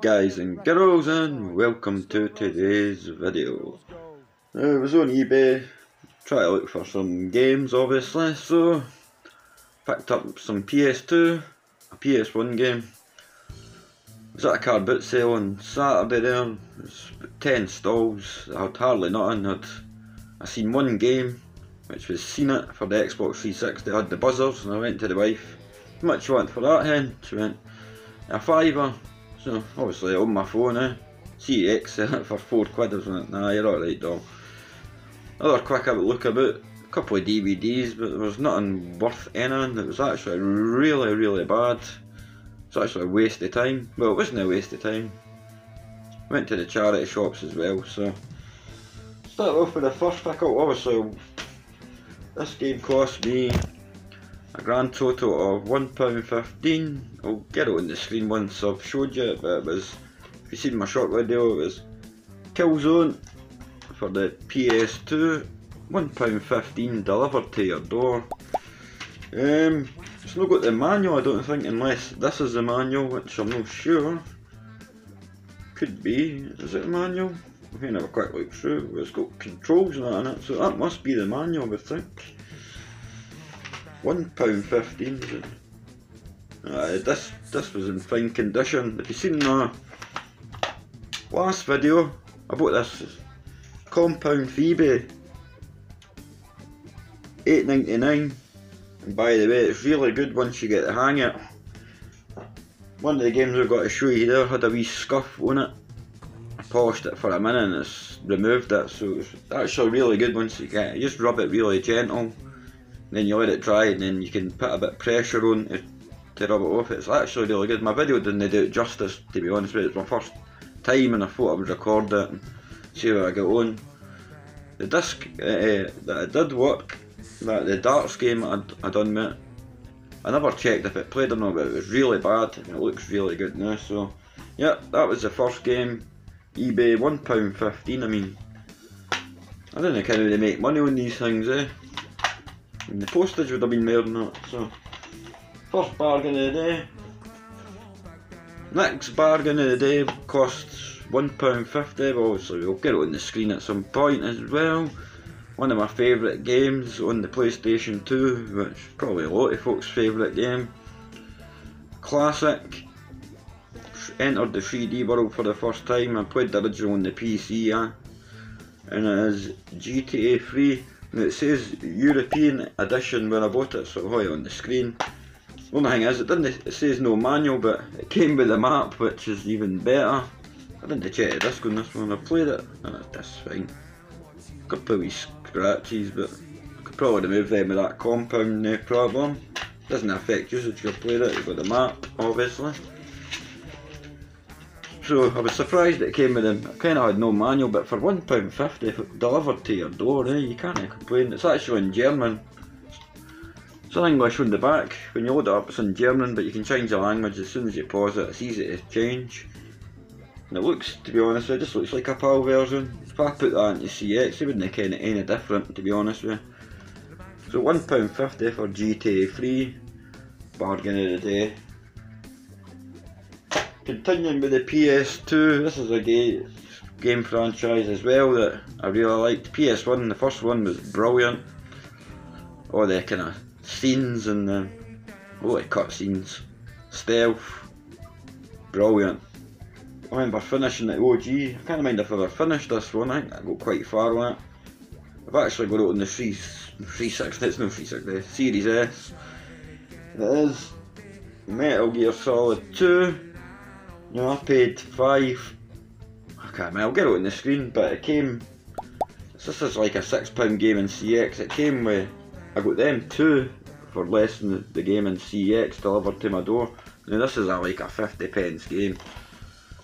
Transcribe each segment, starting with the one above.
guys and girls and welcome to today's video. Uh, I was on eBay, trying to look for some games obviously, so picked up some PS2, a PS1 game. Was at a car boot sale on Saturday there, it was 10 stalls, I had hardly nothing, I'd I seen one game, which was Scene It for the Xbox 360, I had the buzzers and I went to the wife, much you want for that hen? She went, a fiver. So obviously on my phone, eh? CX for four quid or something. Nah, you're alright, dog. Another quick look about a couple of DVDs, but there was nothing worth anything. It was actually really, really bad. It's actually a waste of time. Well, it wasn't a waste of time. Went to the charity shops as well, so. Start off with the first pick up, obviously. This game cost me a grand total of £1.15. I'll get it on the screen once I've showed you it, but it was, if you've seen my short video, it was Killzone for the PS2, £1.15 delivered to your door. Um, it's not got the manual, I don't think, unless this is the manual, which I'm not sure. Could be. Is it a manual? We can have a quick look through. It's got controls and that in it, so that must be the manual, I think. £1.15 uh, this this was in fine condition. If you seen the last video, I bought this compound Phoebe, eight ninety nine. And by the way, it's really good once you get the hang of it. One of the games I've got to show you there had a wee scuff on it. I polished it for a minute and it's removed it, so it's actually really good once you get it. Just rub it really gentle then you let it dry and then you can put a bit of pressure on to, to rub it off. It's actually really good. My video didn't do it justice to be honest with you. It's my first time and I thought I would record it and see how I get on. The disc uh, that it did work, that the darts game I I done with I never checked if it played or not but it was really bad and it looks really good now so yeah that was the first game eBay £1.15 I mean I don't know how they make money on these things eh the postage would have been than that, so. First bargain of the day. Next bargain of the day costs £1.50, obviously we'll get it on the screen at some point as well. One of my favourite games on the PlayStation 2, which is probably a lot of folks' favourite game. Classic. Entered the 3D world for the first time, I played the original on the PC, yeah. and it is GTA 3 now it says European edition when I bought it, so I'll on the screen. Only thing is, it didn't. It says no manual, but it came with a map, which is even better. I didn't check the disc on this one. I played it, and that's fine. A couple of wee scratches, but I could probably remove them with that compound, no problem. Doesn't affect usage. You played it. You've got the map, obviously. So I was surprised it came with them. I kind of had no manual, but for £1.50 delivered to your door, eh, you can't complain. It's actually in German. It's in English on the back. When you load it up, it's in German, but you can change the language as soon as you pause it. It's easy to change. And it looks, to be honest, it just looks like a PAL version. If I put that into CX, it wouldn't of any different, to be honest with you. So £1.50 for GTA 3. Bargain of the day. Continuing with the PS2, this is a game, game franchise as well that I really liked. PS1, the first one was brilliant. All the kind of scenes and the oh, the cutscenes, stealth, brilliant. I remember finishing the OG. I can't remember if I ever finished this one. I think I got quite far on it. I've actually got it on the 3, 360, it's no 360, Series S. It is Metal Gear Solid 2. No, I paid five. Can't remember. I'll get it on the screen, but it came. This is like a six pound game in CX. It came with. I got them two for less than the game in CX delivered to my door. Now this is a, like a 50 pence game.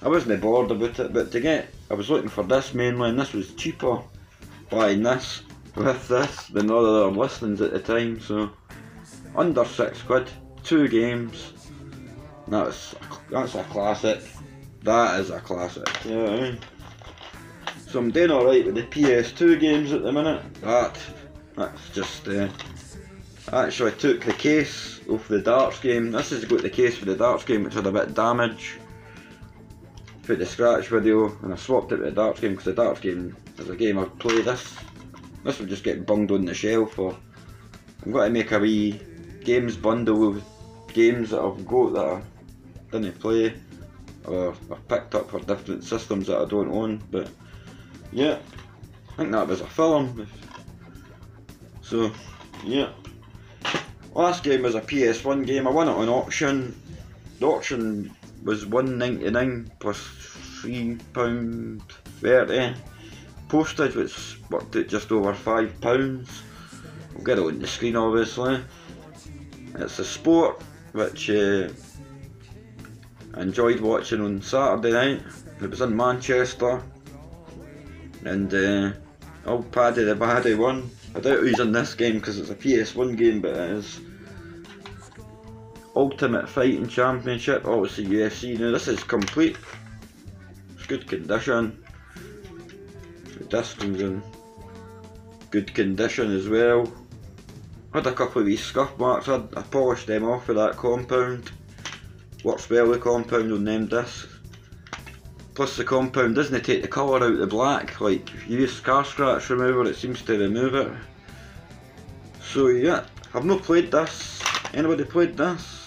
I wasn't bored about it, but to get, I was looking for this mainly, and this was cheaper buying this with this than all the other listings at the time. So under six quid, two games. That's that's a classic. That is a classic. Yeah, you know I mean? So I'm doing alright with the PS2 games at the minute. That that's just uh, actually I actually took the case off the darts game. This has got the case for the darts game which had a bit of damage. put the scratch video and I swapped it with the darts game because the darts game is a game I've played this. This will just get bunged on the shelf or I'm going to make a wee games bundle with games that I've got that I didn't play or I've picked up for different systems that I don't own but yeah I think that was a film so yeah last game was a PS1 game I won it on auction the auction was one ninety nine plus three pound thirty. Postage which worked out just over five pounds. We'll get it on the screen obviously. It's a sport which uh, I enjoyed watching on Saturday night. It was in Manchester and uh, old Paddy the Baddy won. I doubt he's in this game because it's a PS1 game but it is Ultimate Fighting Championship, obviously UFC. Now this is complete. It's good condition. The disc's in good condition as well. Had a couple of these scuff marks, I, I polished them off with that compound. Works well the compound on them discs. Plus the compound doesn't take the colour out the black, like if you use car scratch remover it seems to remove it. So yeah, I've not played this. Anybody played this?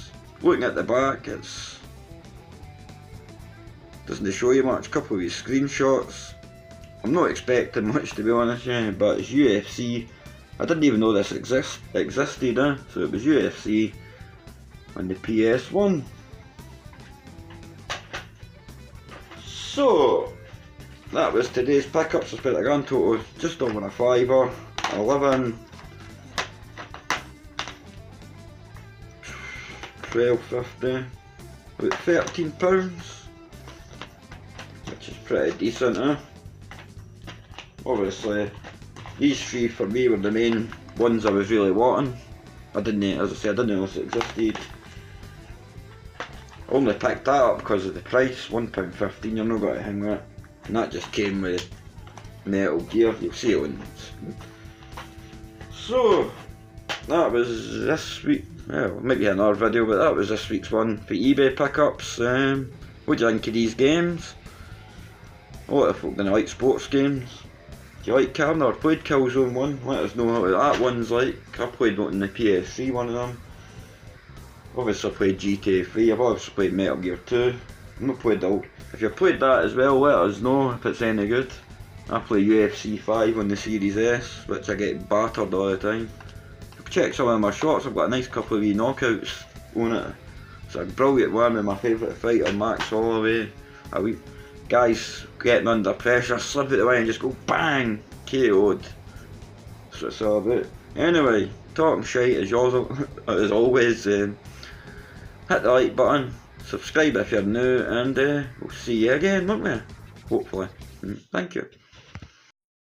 looking at the back, it's doesn't show you much. Couple of these screenshots. I'm not expecting much to be honest, yeah, but it's UFC. I didn't even know this exist existed, eh? so it was UFC on the PS1. So that was today's pickups. I spent a grand total just over a fiver, 11 twelve fifty, about thirteen pounds, which is pretty decent, eh? Obviously, these three for me were the main ones I was really wanting. I didn't, as I said, I didn't know this existed. Only picked that up because of the price, £1.15, you're not going to hang with And that just came with Metal Gear, you'll see it on So, that was this week well, maybe another video, but that was this week's one for eBay pickups. Um, what do you think of these games? A lot of folk gonna like sports games. Do you like Carner? I played Killzone 1, let us know what that one's like. I played one in the PS3, one of them. Obviously I played GTA 3, I've obviously played Metal Gear 2. I've not played the If you've played that as well, let us know if it's any good. I play UFC 5 on the Series S, which I get battered all the time check some of my shots, I've got a nice couple of wee knockouts on it. It's a brilliant one with my favourite fighter, Max Holloway. A wee guys getting under pressure, slip it away and just go bang, KO'd. That's what it's all about. Anyway, talking shite as, as always. Um, hit the like button, subscribe if you're new, and uh, we'll see you again, won't we? Hopefully. Mm, thank you.